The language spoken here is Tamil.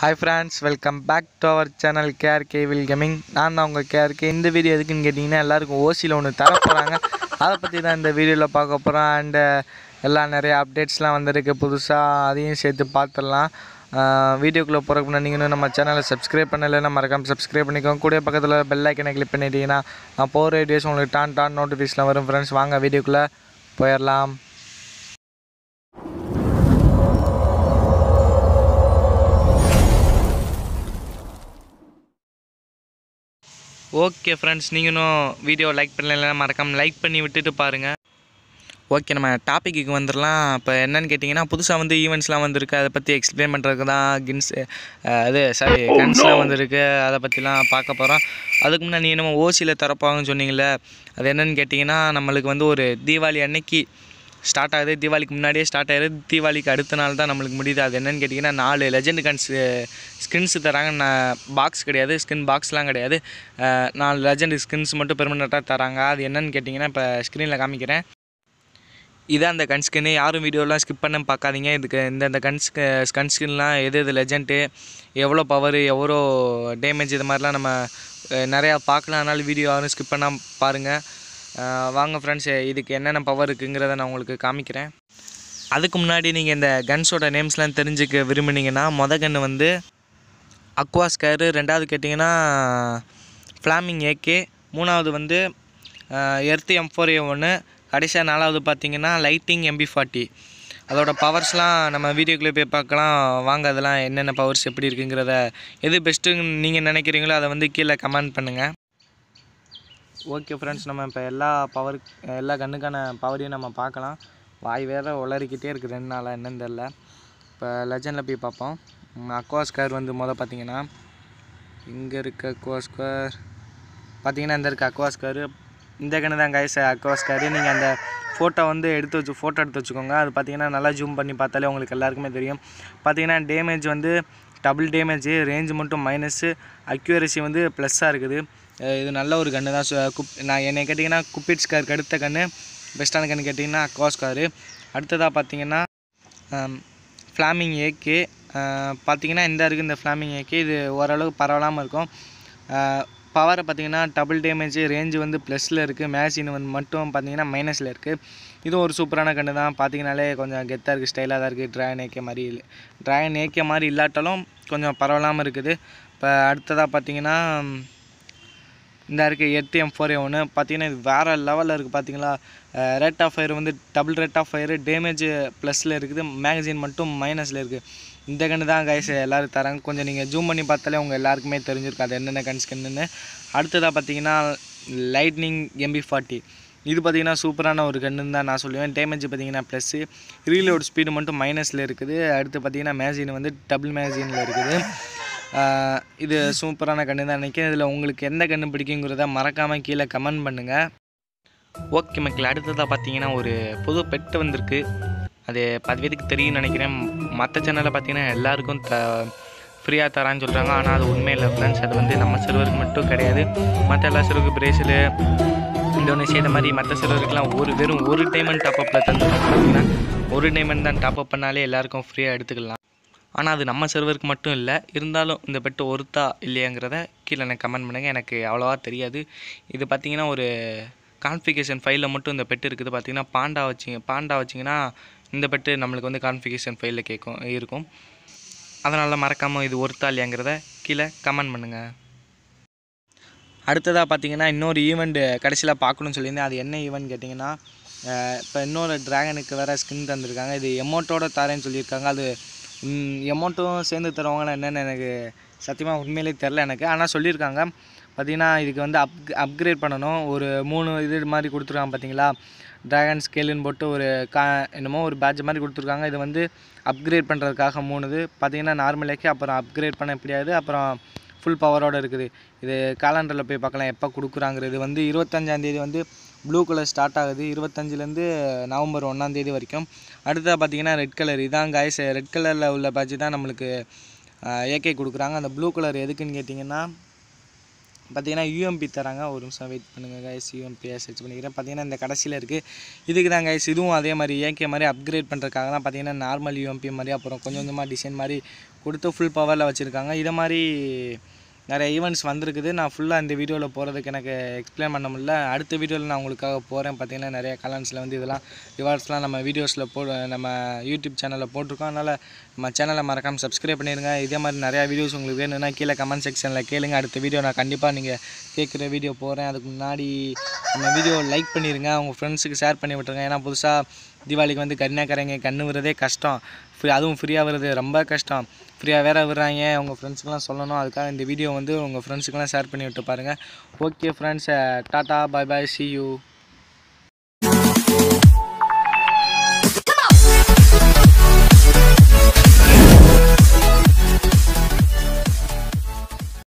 Hi friends welcome back to our channel KRK will gaming நான் தான் உங்கள் கேஆர்கே இந்த வீடியோ எதுக்குன்னு கேட்டிங்கன்னா எல்லாருக்கும் ஓசியில் ஒன்று தர போகிறாங்க அதை பற்றி தான் இந்த வீடியோவில் பார்க்க போகிறோம் அண்டு uh, எல்லாம் நிறைய அப்டேட்ஸ்லாம் வந்திருக்கு. புதுசாக அதையும் சேர்த்து பார்த்துடலாம். வீடியோக்குள்ளே போகிறக்கு முன்னாடி நீங்கள் நம்ம சேனலை சப்ஸ்கிரைப் பண்ணலைன்னா மறக்காமல் சப்ஸ்கிரைப் பண்ணிக்கோங்க. கூட பக்கத்தில் பெல் ஐக்கனை கிளிக் பண்ணிட்டீங்கன்னா நான் போகிற வீடியோஸ் உங்களுக்கு டான் டான் நோட்டிஃபிகேஷன் வரும். ஃப்ரெண்ட்ஸ் வாங்க வீடியோக்குள்ளே போயிடலாம். ஓகே ஃப்ரெண்ட்ஸ் நீங்களும் வீடியோ லைக் பண்ணல மறக்காமல் லைக் பண்ணி விட்டுட்டு பாருங்கள் ஓகே நம்ம டாப்பிக்கு வந்துடலாம். இப்போ என்னன்னு கேட்டிங்கன்னா புதுசாக வந்து ஈவெண்ட்ஸ்லாம் வந்திருக்கு. அதை பற்றி எக்ஸ்பிளைன் பண்ணுறதுக்கு தான் கின்ஸ் இது சாரி கன்ஸ்லாம் வந்திருக்கு. அதை பற்றிலாம் பார்க்க போகிறோம் அதுக்கு முன்னாடி நீ என்னமோ ஓசியில் தரப்பாங்கன்னு சொன்னீங்களே அது என்னன்னு கேட்டிங்கன்னா நம்மளுக்கு வந்து ஒரு தீபாவளி அன்னைக்கு ஸ்டார்ட் ஆகுது. தீபாவளிக்கு முன்னாடியே ஸ்டார்ட் ஆகுது தீபாவளிக்கு அடுத்த நாள் தான் நம்மளுக்கு முடியுது. அது என்னென்னு கேட்டிங்கன்னா நாலு லெஜெண்ட் கன்ஸ் ஸ்கின்ஸ் தராங்க. நான் பாக்ஸ் கிடையாது. ஸ்கின் பாக்ஸ்லாம் கிடையாது. நாலு லெஜெண்ட் ஸ்கின்ஸ் மட்டும் பெர்மனெண்ட்டாக தராங்க. அது என்னென்னு கேட்டிங்கன்னா இப்போ ஸ்க்ரீனில் காமிக்கிறேன். இதான் அந்த கன் ஸ்கின்னு யாரும் வீடியோலாம் ஸ்கிப் பண்ண பார்க்காதீங்க. இதுக்கு இந்த இந்த கன் கன் ஸ்கின்லாம் எது எது லெஜெண்ட்டு எவ்வளோ பவர் எவ்வளோ டேமேஜ் இது மாதிரிலாம் நம்ம நிறையா பார்க்கலாம். அதனால வீடியோ யாரும் ஸ்கிப் பண்ணால் பாருங்கள் வாங்க ஃப்ரெண்ட்ஸ் இதுக்கு என்னென்ன பவர் இருக்குங்கிறத நான் உங்களுக்கு காமிக்கிறேன். அதுக்கு முன்னாடி நீங்கள் இந்த கன்ஸோட நேம்ஸ்லாம் தெரிஞ்சுக்க விரும்புனீங்கன்னா மொதல் கன்று வந்து அக்வா ஸ்கேரு ரெண்டாவது கேட்டிங்கன்னா ஃப்ளாமிங் ஏகே மூணாவது வந்து எர்த்து எம் ஃபோர் ஏ ஒன்று கடைசியாக நாலாவது பார்த்தீங்கன்னா லைட்டிங் எம்பி ஃபார்ட்டி அதோட பவர்ஸ்லாம் நம்ம வீடியோக்குள்ளே போய் பார்க்கலாம். வாங்க அதெல்லாம் என்னென்ன பவர்ஸ் எப்படி இருக்குங்கிறத எது பெஸ்ட்டுன்னு நீங்கள் நினைக்கிறீங்களோ அதை வந்து கீழே கமெண்ட் பண்ணுங்கள் ஓகே ஃப்ரெண்ட்ஸ் நம்ம இப்போ எல்லா பவர் எல்லா கண்ணுக்கான பவரையும் நம்ம பார்க்கலாம். வாய் வேறு உளறிக்கிட்டே இருக்குது ரெண்டு நாளாக என்னன்னு தெரில இப்போ லெஜண்டில் போய் பார்ப்போம். அக்வா ஸ்கொயர் வந்து மொதல் பார்த்தீங்கன்னா இங்கே இருக்க அக்வா ஸ்கொயர் பார்த்தீங்கன்னா இந்த இருக்க அக்வா ஸ்கொயர் இந்த கண்ணு தான் கைஸ் அக்வா ஸ்கொயர் நீங்கள் அந்த ஃபோட்டோ வந்து எடுத்து வச்சு ஃபோட்டோ எடுத்து வச்சுக்கோங்க. அது பார்த்தீங்கன்னா நல்லா ஜூம் பண்ணி பார்த்தாலே உங்களுக்கு எல்லாருக்குமே தெரியும். பார்த்தீங்கன்னா டேமேஜ் வந்து டபுள் டேமேஜ் ரேஞ்ச் மட்டும் மைனஸு அக்யூரசி வந்து ப்ளஸ்ஸாக இருக்குது. இது நல்ல ஒரு கன்று தான். சு- குப் நான் என்னை கேட்டிங்கன்னா குப்பிட் ஸ்காருக்கு அடுத்த கன்று பெஸ்ட்டான கன்று கேட்டிங்கன்னா அக்வா ஸ்காரு அடுத்ததாக பார்த்தீங்கன்னா ஃப்ளாமிங் ஏகே பார்த்தீங்கன்னா இந்த இருக்குது இந்த ஃப்ளாமிங் ஏகே இது ஓரளவுக்கு பரவலாமல் இருக்கும். பவரை பார்த்தீங்கன்னா டபுள் டேமேஜ் ரேஞ்சு வந்து ப்ளஸில் இருக்குது மேசின் வந்து மட்டும் பார்த்தீங்கன்னா மைனஸில் இருக்குது இதுவும் ஒரு சூப்பரான கன்று தான். பார்த்தீங்கனாலே கொஞ்சம் கெத்தாக இருக்குது ஸ்டைலாக தான் இருக்குது ட்ராயன் ஏகே மாதிரி ட்ராயன் ட்ராகன் ஏகே மாதிரி இல்லாட்டாலும் கொஞ்சம் பரவலாமல் இருக்குது. இப்போ அடுத்ததாக பார்த்தீங்கன்னா இந்த இருக்குது எட்டு எம் ஃபோர் ஒன்று பார்த்தீங்கன்னா இது வேறு லெவலில் இருக்குது பார்த்தீங்களா ரேட் ஆஃப் ஃபயர் வந்து double rate of fire damage ப்ளஸில் இருக்குது மேகசின் மட்டும் மைனஸில் இருக்குது இந்த கன்று தான் கைஸ் எல்லோரும் தராங்க. கொஞ்சம் நீங்கள் ஜூம் பண்ணி பார்த்தாலே உங்கள் எல்லாருக்குமே தெரிஞ்சிருக்கும் அது என்னென்ன கன் கண்ணுன்னு அடுத்ததாக பார்த்தீங்கன்னா லைட்னிங் எம்பி ஃபார்ட்டி இது பார்த்தீங்கன்னா சூப்பரான ஒரு கன்றுன்னு தான் நான் சொல்லுவேன். டேமேஜ் பார்த்தீங்கன்னா ப்ளஸ்ஸு ரீலோட் ஸ்பீடு மட்டும் மைனஸில் இருக்குது. அடுத்து பார்த்தீங்கன்னா மேகசின் வந்து டபுள் மேகசினில் இருக்குது. இது சூப்பரான கன்று தான் நினைக்கிறேன். இதில் உங்களுக்கு எந்த கன்று பிடிக்குங்கிறத மறக்காமல் கீழே கமெண்ட் பண்ணுங்கள் ஓகே மக்கள் அடுத்ததாக பார்த்தீங்கன்னா ஒரு புது பெட்டு வந்திருக்கு. அது பதிவேதுக்கு பேருக்கு தெரியும்னு நினைக்கிறேன். மற்ற சேனலில் பார்த்தீங்கன்னா எல்லாருக்கும் த ஃப்ரீயாக தரான்னு சொல்கிறாங்க ஆனால் அது உண்மை இல்லை ஃப்ரெண்ட்ஸ் அது வந்து நம்ம சிறுவருக்கு மட்டும் கிடையாது. மற்ற எல்லா சர்வருக்கு பிரேசில் இந்தோனேஷியா இந்த மாதிரி மற்ற சர்வருக்குலாம் ஒரு வெறும் ஒரு டைமண்ட் டாப்அப்பில் தந்துருக்காங்க. பார்த்தீங்கன்னா ஒரு டைமண்ட் தான் டாப்அப் பண்ணாலே எல்லாருக்கும் ஃப்ரீயாக எடுத்துக்கலாம். ஆனால் அது நம்ம சர்வருக்கு மட்டும் இல்லை. இருந்தாலும் இந்த பெட்டு ஒருத்தா இல்லையாங்கிறத கீழே எனக்கு கமெண்ட் பண்ணுங்கள் எனக்கு அவ்வளோவா தெரியாது. இது பார்த்தீங்கன்னா ஒரு கான்ஃபிகேஷன் ஃபைலில் மட்டும் இந்த பெட்டு இருக்குது. பார்த்தீங்கன்னா பாண்டா வச்சிங்க பாண்டா வச்சிங்கன்னா இந்த பெட்டு நம்மளுக்கு வந்து கான்ஃபிகேஷன் ஃபைலில் கேட்கும் இருக்கும். அதனால் மறக்காமல் இது ஒருத்தா இல்லையாங்கிறத கீழே கமெண்ட் பண்ணுங்கள் அடுத்ததாக பார்த்தீங்கன்னா இன்னொரு ஈவெண்ட்டு கடைசியில் பார்க்கணும்னு சொல்லியிருந்தேன். அது என்ன ஈவெண்ட் கேட்டிங்கன்னா இப்போ இன்னொரு ட்ராகனுக்கு வேறு ஸ்கின் தந்திருக்காங்க. இது எமௌண்ட்டோட தரேன்னு சொல்லியிருக்காங்க. அது எமௌண்ட்டும் சேர்ந்து தருவாங்கன்னு என்னென்னு எனக்கு சத்தியமாக உண்மையிலே தெரில எனக்கு. ஆனால் சொல்லியிருக்காங்க. பார்த்தீங்கன்னா இதுக்கு வந்து அப் அப்கிரேட் பண்ணணும். ஒரு மூணு இது மாதிரி கொடுத்துருக்காங்க பார்த்தீங்களா ட்ராகன் ஸ்கேலுன்னு போட்டு ஒரு கா என்னமோ ஒரு பேட்ச் மாதிரி கொடுத்துருக்காங்க. இது வந்து அப்கிரேட் பண்ணுறதுக்காக மூணு இது. பார்த்திங்கன்னா நார்மலாக்கி அப்புறம் அப்கிரேட் பண்ண எப்படியாது அப்புறம் ஃபுல் பவரோடு இருக்குது. இது காலண்டரில் போய் பார்க்கலாம். எப்போ கொடுக்குறாங்கிறது. வந்து இருபத்தஞ்சாந்தேதி வந்து ப்ளூ கலர் ஸ்டார்ட் ஆகுது. இருபத்தஞ்சிலேருந்து நவம்பர் ஒன்றாந்தேதி வரைக்கும். அடுத்ததாக பார்த்தீங்கன்னா ரெட் கலர் இதான் காய்ஸ் ரெட் கலரில் உள்ள பேட்ச் தான் நம்மளுக்கு ஏகே கொடுக்குறாங்க. அந்த ப்ளூ கலர் எதுக்குன்னு கேட்டிங்கன்னா பார்த்தீங்கன்னா யூஎம்பி தராங்க. ஒரு நிமிஷம் வெயிட் பண்ணுங்கள் கைஸ் யூஎம்பியை சர்ச் பண்ணிக்கிறேன். பார்த்தீங்கன்னா இந்த கடைசியில் இருக்குது இதுக்கு தான் கைஸ் இதுவும் அதே மாதிரி ஏகே மாதிரி அப்கிரேட் பண்ணுறதுக்காக தான் பார்த்தீங்கன்னா நார்மல் யூஎம்பி மாதிரி அப்புறம் கொஞ்சம் கொஞ்சமாக டிசைன் மாதிரி கொடுத்து ஃபுல் பவரில் வச்சுருக்காங்க. இதை மாதிரி நிறைய ஈவெண்ட்ஸ் வந்திருக்குது. நான் ஃபுல்லாக இந்த வீடியோவில் போகிறதுக்கு எனக்கு எக்ஸ்பிளைன் பண்ண முடியல. அடுத்த வீடியோவில் நான் உங்களுக்காக போகிறேன் பார்த்தீங்கன்னா நிறைய கலன்ஸில் வந்து இதெல்லாம் ரிவார்ட்ஸ்லாம் நம்ம வீடியோஸில் போ நம்ம யூடியூப் சேனலில் போட்டிருக்கோம். அதனால் நம்ம சேனலை மறக்காமல் சப்ஸ்கிரைப் பண்ணிடுங்க. இதே மாதிரி நிறையா வீடியோஸ் உங்களுக்கு வேணும்னா கீழே கமெண்ட் செக்ஷனில் கேளுங்க. அடுத்த வீடியோ நான் கண்டிப்பாக நீங்கள் கேட்குற வீடியோ போகிறேன் அதுக்கு முன்னாடி நம்ம வீடியோ லைக் பண்ணிடுங்க உங்கள் ஃப்ரெண்ட்ஸுக்கு ஷேர் பண்ணி விட்டுருங்க. ஏன்னா புதுசாக தீபாவளிக்கு வந்து கன்னியாக்கரைங்க கண்ணு வரதே கஷ்டம். ஃப்ரீ அதுவும் ஃப்ரீயாக வருது ரொம்ப கஷ்டம். ஃப்ரீயாக வேறு விடுறாங்க உங்கள் ஃப்ரெண்ட்ஸுக்கெலாம் சொல்லணும். அதுக்காக இந்த வீடியோ வந்து உங்கள் ஃப்ரெண்ட்ஸுக்கெலாம் ஷேர் பண்ணி விட்டு பாருங்கள் okay friends tata bye bye see you